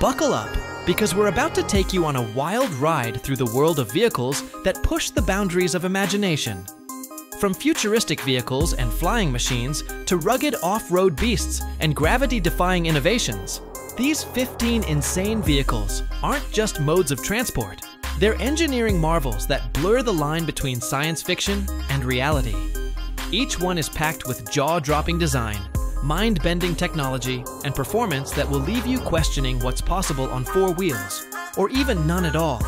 Buckle up, because we're about to take you on a wild ride through the world of vehicles that push the boundaries of imagination. From futuristic vehicles and flying machines to rugged off-road beasts and gravity-defying innovations, these 15 insane vehicles aren't just modes of transport. They're engineering marvels that blur the line between science fiction and reality. Each one is packed with jaw-dropping design, mind-bending technology, and performance that will leave you questioning what's possible on four wheels, or even none at all.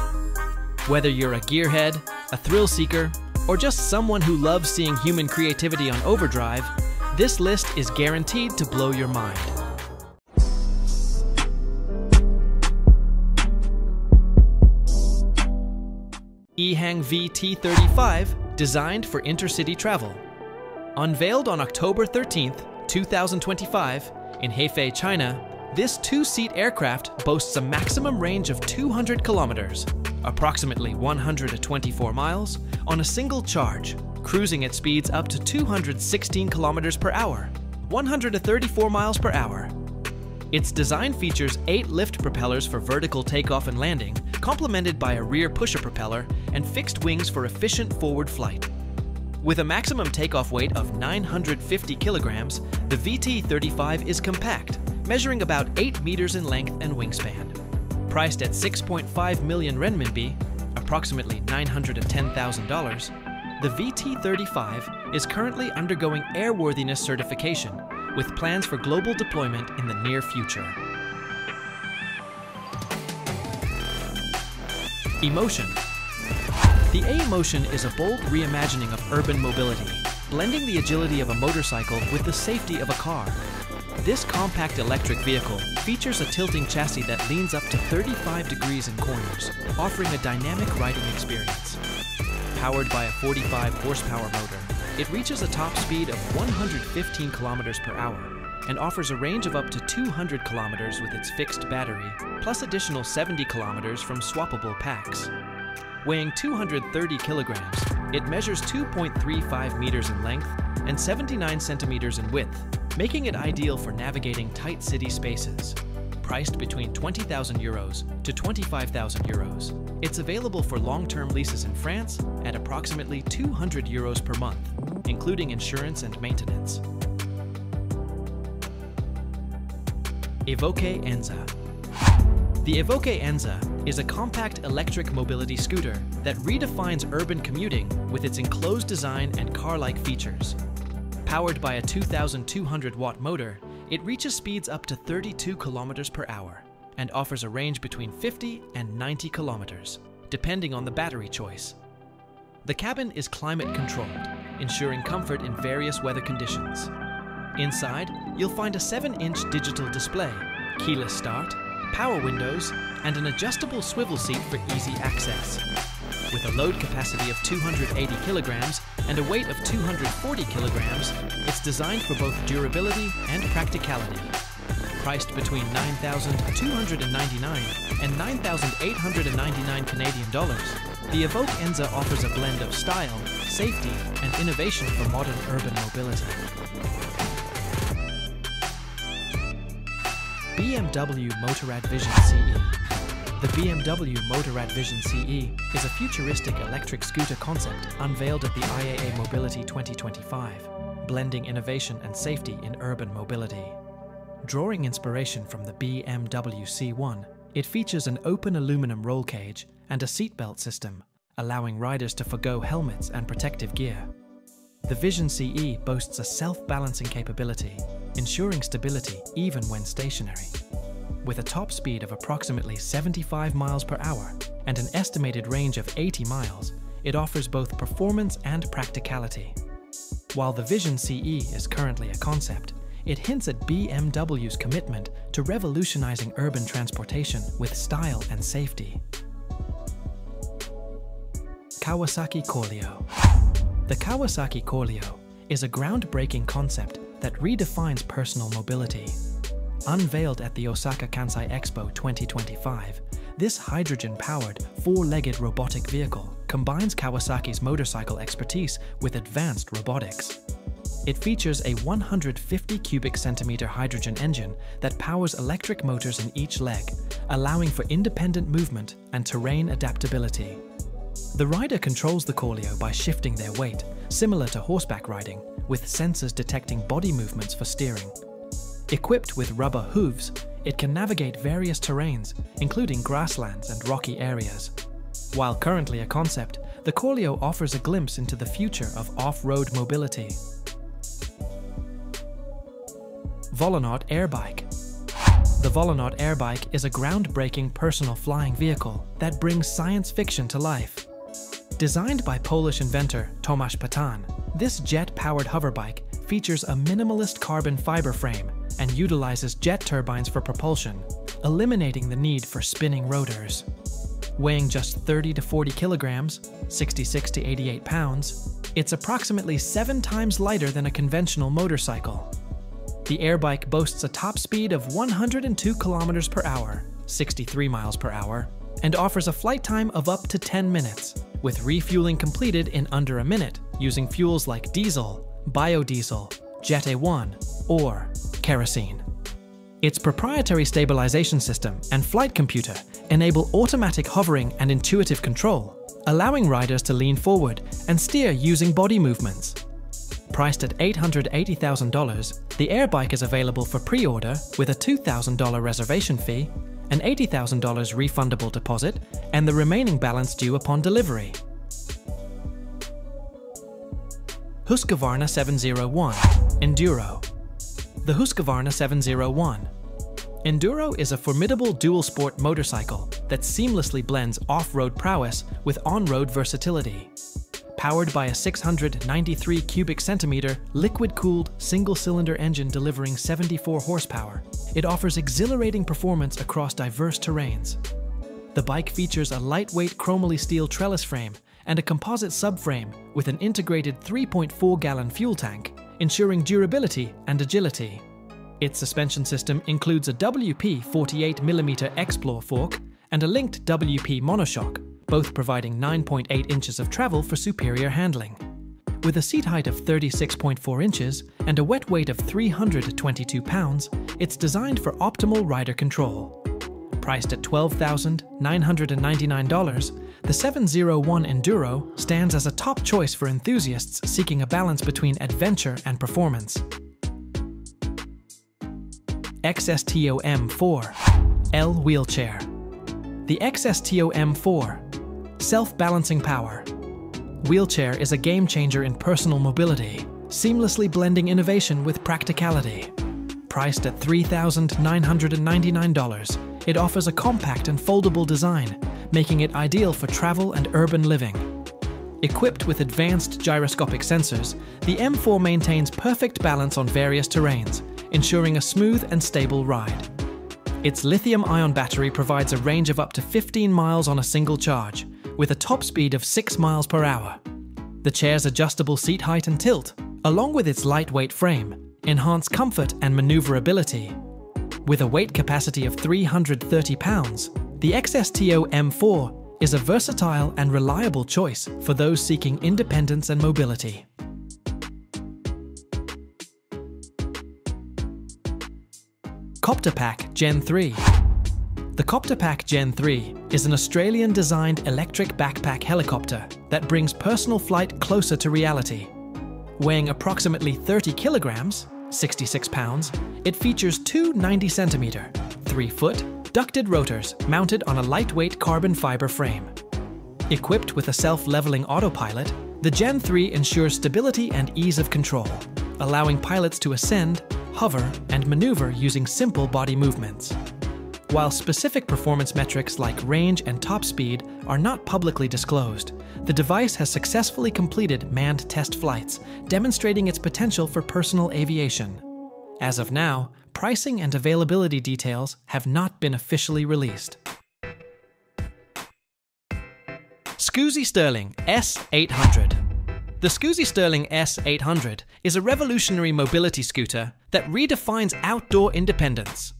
Whether you're a gearhead, a thrill seeker, or just someone who loves seeing human creativity on overdrive, this list is guaranteed to blow your mind. EHang VT35, designed for intercity travel. Unveiled on October 13th, 2025, in Hefei, China, this two-seat aircraft boasts a maximum range of 200 kilometers, approximately 124 miles, on a single charge, cruising at speeds up to 216 kilometers per hour, 134 miles per hour. Its design features eight lift propellers for vertical takeoff and landing, complemented by a rear pusher propeller and fixed wings for efficient forward flight. With a maximum takeoff weight of 950 kilograms, the VT-35 is compact, measuring about 8 meters in length and wingspan. Priced at 6.5 million renminbi, approximately $910,000, the VT-35 is currently undergoing airworthiness certification with plans for global deployment in the near future. AEMOTION the AEMOTION is a bold reimagining of urban mobility, blending the agility of a motorcycle with the safety of a car. This compact electric vehicle features a tilting chassis that leans up to 35 degrees in corners, offering a dynamic riding experience. Powered by a 45 horsepower motor, it reaches a top speed of 115 kilometers per hour and offers a range of up to 200 kilometers with its fixed battery, plus additional 70 kilometers from swappable packs. Weighing 230 kilograms, it measures 2.35 meters in length and 79 centimeters in width, making it ideal for navigating tight city spaces. Priced between 20,000 euros to 25,000 euros, it's available for long-term leases in France at approximately 200 euros per month, including insurance and maintenance. Evoque Enza The Evoque Enza is a compact electric mobility scooter that redefines urban commuting with its enclosed design and car-like features. Powered by a 2,200 watt motor, it reaches speeds up to 32 kilometers per hour and offers a range between 50 and 90 kilometers, depending on the battery choice. The cabin is climate controlled, ensuring comfort in various weather conditions. Inside, you'll find a 7-inch digital display, keyless start, power windows, and an adjustable swivel seat for easy access. With a load capacity of 280 kilograms and a weight of 240 kilograms, it's designed for both durability and practicality. Priced between 9,299 and 9,899 Canadian dollars, the Evoque Enza offers a blend of style, safety, and innovation for modern urban mobility. BMW Motorrad Vision CE. The BMW Motorrad Vision CE is a futuristic electric scooter concept unveiled at the IAA Mobility 2025, blending innovation and safety in urban mobility. Drawing inspiration from the BMW C1, it features an open aluminum roll cage and a seatbelt system, allowing riders to forgo helmets and protective gear. The Vision CE boasts a self-balancing capability, ensuring stability even when stationary. With a top speed of approximately 75 miles per hour and an estimated range of 80 miles, it offers both performance and practicality. While the Vision CE is currently a concept, it hints at BMW's commitment to revolutionizing urban transportation with style and safety. Kawasaki Corleo the Kawasaki Corleo is a groundbreaking concept that redefines personal mobility. Unveiled at the Osaka Kansai Expo 2025, this hydrogen-powered, four-legged robotic vehicle combines Kawasaki's motorcycle expertise with advanced robotics. It features a 150 cubic centimeter hydrogen engine that powers electric motors in each leg, allowing for independent movement and terrain adaptability. The rider controls the Corleo by shifting their weight, similar to horseback riding, with sensors detecting body movements for steering. Equipped with rubber hooves, it can navigate various terrains, including grasslands and rocky areas. While currently a concept, the Corleo offers a glimpse into the future of off-road mobility. Volonaut Airbike The Volonaut Airbike is a groundbreaking personal flying vehicle that brings science fiction to life. Designed by Polish inventor Tomasz Patan, this jet-powered hoverbike features a minimalist carbon fiber frame and utilizes jet turbines for propulsion, eliminating the need for spinning rotors. Weighing just 30 to 40 kilograms, 66 to 88 pounds, it's approximately seven times lighter than a conventional motorcycle. The airbike boasts a top speed of 102 kilometers per hour, 63 miles per hour, and offers a flight time of up to 10 minutes, with refueling completed in under a minute using fuels like diesel, biodiesel, Jet A1, or kerosene. Its proprietary stabilization system and flight computer enable automatic hovering and intuitive control, allowing riders to lean forward and steer using body movements. Priced at $880,000, the Airbike is available for pre-order with a $2,000 reservation fee, an $80,000 refundable deposit, and the remaining balance due upon delivery. Husqvarna 701 Enduro The Husqvarna 701 Enduro is a formidable dual-sport motorcycle that seamlessly blends off-road prowess with on-road versatility. Powered by a 693 cubic centimeter liquid-cooled single-cylinder engine delivering 74 horsepower, it offers exhilarating performance across diverse terrains. The bike features a lightweight chromoly steel trellis frame and a composite subframe with an integrated 3.4 gallon fuel tank, ensuring durability and agility. Its suspension system includes a WP 48mm X-Plore fork and a linked WP monoshock, both providing 9.8 inches of travel for superior handling. With a seat height of 36.4 inches and a wet weight of 322 pounds, it's designed for optimal rider control. Priced at $12,999, the 701 Enduro stands as a top choice for enthusiasts seeking a balance between adventure and performance. XSTO M4 L Wheelchair The XSTO M4 Self-balancing power Wheelchair is a game changer in personal mobility, seamlessly blending innovation with practicality. Priced at $3,999, it offers a compact and foldable design, making it ideal for travel and urban living. Equipped with advanced gyroscopic sensors, the M4 maintains perfect balance on various terrains, ensuring a smooth and stable ride. Its lithium-ion battery provides a range of up to 15 miles on a single charge, with a top speed of 6 miles per hour. The chair's adjustable seat height and tilt, along with its lightweight frame, enhance comfort and maneuverability. With a weight capacity of 330 pounds, the XSTO M4 is a versatile and reliable choice for those seeking independence and mobility. Copterpack Gen 3 The Copterpack Gen 3 is an Australian-designed electric backpack helicopter that brings personal flight closer to reality. Weighing approximately 30 kilograms, 66 pounds, it features two 90 centimeter, 3 foot, ducted rotors mounted on a lightweight carbon fiber frame. Equipped with a self-leveling autopilot, the Gen 3 ensures stability and ease of control, allowing pilots to ascend, hover, and maneuver using simple body movements. While specific performance metrics like range and top speed are not publicly disclosed, the device has successfully completed manned test flights, demonstrating its potential for personal aviation. As of now, pricing and availability details have not been officially released. Scoozy Sterling S800 the Scoozy Sterling S800 is a revolutionary mobility scooter that redefines outdoor independence.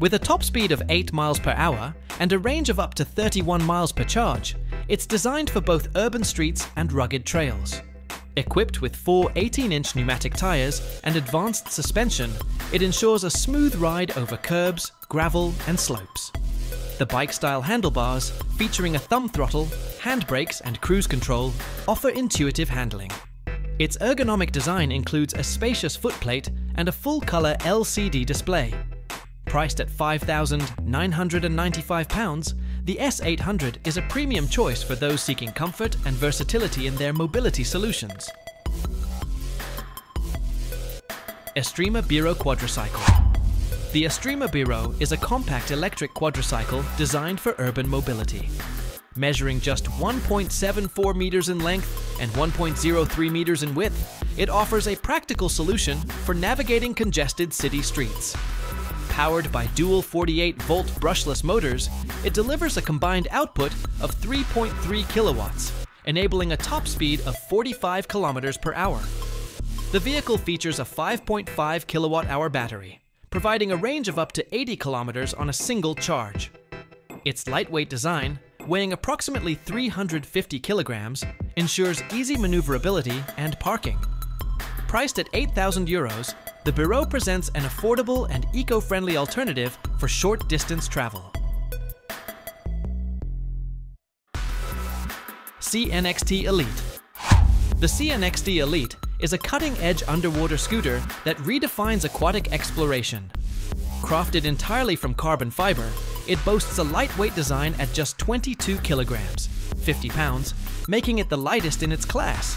With a top speed of 8 miles per hour and a range of up to 31 miles per charge, it's designed for both urban streets and rugged trails. Equipped with four 18-inch pneumatic tires and advanced suspension, it ensures a smooth ride over curbs, gravel and slopes. The bike-style handlebars, featuring a thumb throttle, handbrakes and cruise control, offer intuitive handling. Its ergonomic design includes a spacious footplate and a full-color LCD display. Priced at £5,995, the S800 is a premium choice for those seeking comfort and versatility in their mobility solutions. Estrima Biro Quadricycle The Estrima Biro is a compact electric quadricycle designed for urban mobility. Measuring just 1.74 meters in length and 1.03 meters in width, it offers a practical solution for navigating congested city streets. Powered by dual 48-volt brushless motors, it delivers a combined output of 3.3 kilowatts, enabling a top speed of 45 kilometers per hour. The vehicle features a 5.5 kilowatt-hour battery, providing a range of up to 80 kilometers on a single charge. Its lightweight design, weighing approximately 350 kilograms, ensures easy maneuverability and parking. Priced at 8,000 euros, the Biro presents an affordable and eco-friendly alternative for short-distance travel. SeaNXT Elite The SeaNXT Elite is a cutting-edge underwater scooter that redefines aquatic exploration. Crafted entirely from carbon fiber, it boasts a lightweight design at just 22 kilograms, 50 pounds, making it the lightest in its class.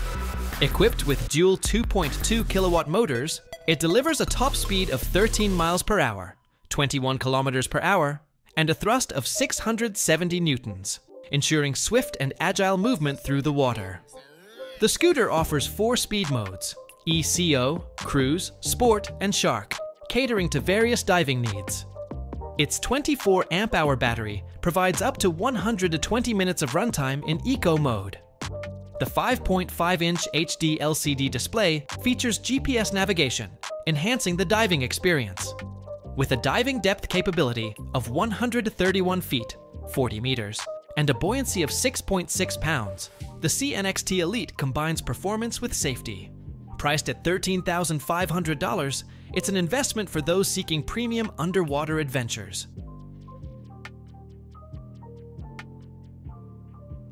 Equipped with dual 2.2 kilowatt motors, it delivers a top speed of 13 miles per hour, 21 kilometers per hour, and a thrust of 670 newtons, ensuring swift and agile movement through the water. The scooter offers four speed modes, ECO, Cruise, Sport, and Shark, catering to various diving needs. Its 24 amp hour battery provides up to 120 minutes of runtime in Eco mode. The 5.5-inch HD LCD display features GPS navigation, enhancing the diving experience. With a diving depth capability of 131 feet, 40 meters, and a buoyancy of 6.6 pounds, the SeaNXT Elite combines performance with safety. Priced at $13,500, it's an investment for those seeking premium underwater adventures.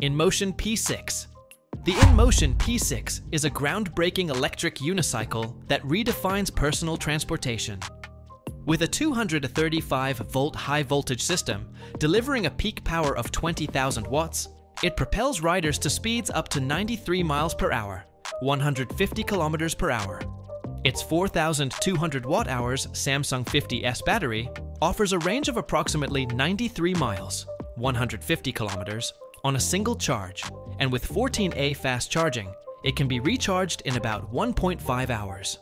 InMotion P6 the InMotion P6 is a groundbreaking electric unicycle that redefines personal transportation. With a 235-volt high-voltage system, delivering a peak power of 20,000 watts, it propels riders to speeds up to 93 miles per hour, 150 kilometers per hour. Its 4,200 watt-hours Samsung 50S battery offers a range of approximately 93 miles, 150 kilometers, on a single charge, and with 14A fast charging, it can be recharged in about 1.5 hours.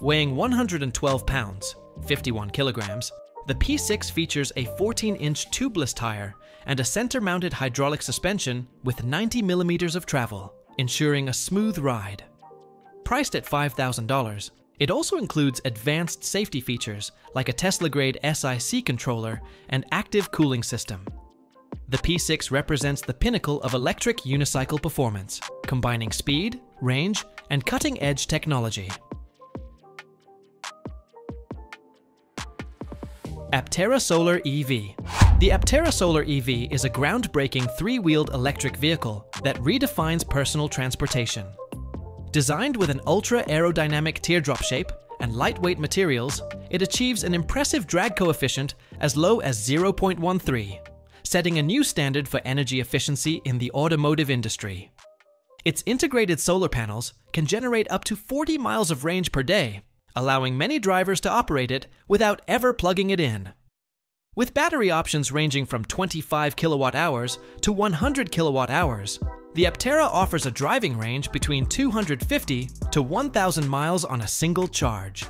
Weighing 112 pounds, 51 kilograms, the P6 features a 14-inch tubeless tire and a center-mounted hydraulic suspension with 90 millimeters of travel, ensuring a smooth ride. Priced at $5,000, it also includes advanced safety features like a Tesla-grade SIC controller and active cooling system, the P6 represents the pinnacle of electric unicycle performance, combining speed, range, and cutting-edge technology. Aptera Solar EV The Aptera Solar EV is a groundbreaking three-wheeled electric vehicle that redefines personal transportation. Designed with an ultra-aerodynamic teardrop shape and lightweight materials, it achieves an impressive drag coefficient as low as 0.13, setting a new standard for energy efficiency in the automotive industry. Its integrated solar panels can generate up to 40 miles of range per day, allowing many drivers to operate it without ever plugging it in. With battery options ranging from 25 kilowatt hours to 100 kilowatt hours, the Aptera offers a driving range between 250 to 1,000 miles on a single charge.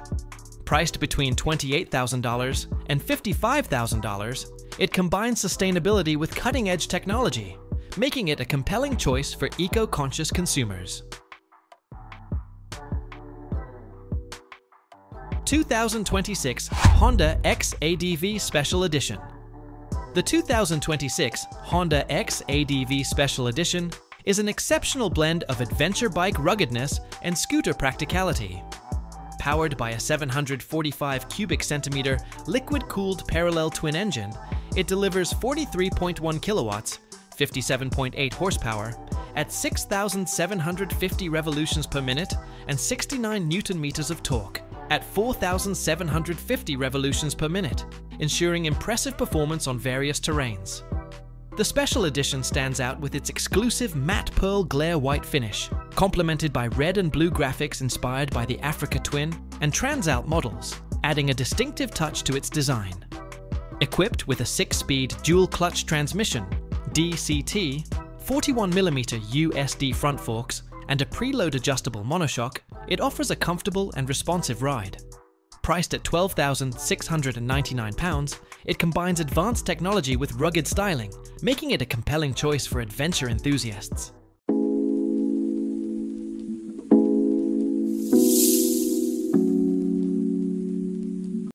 Priced between $28,000 and $55,000, it combines sustainability with cutting-edge technology, making it a compelling choice for eco-conscious consumers. 2026 Honda X-ADV Special Edition The 2026 Honda X-ADV Special Edition is an exceptional blend of adventure bike ruggedness and scooter practicality. Powered by a 745 cubic centimeter liquid-cooled parallel twin engine, it delivers 43.1 kilowatts, 57.8 horsepower, at 6,750 revolutions per minute and 69 newton meters of torque at 4,750 revolutions per minute, ensuring impressive performance on various terrains. The Special Edition stands out with its exclusive matte pearl glare white finish, complemented by red and blue graphics inspired by the Africa Twin and Transalp models, adding a distinctive touch to its design. Equipped with a 6-speed dual-clutch transmission, DCT, 41mm USD front forks, and a preload adjustable monoshock, it offers a comfortable and responsive ride. Priced at £12,699, it combines advanced technology with rugged styling, making it a compelling choice for adventure enthusiasts.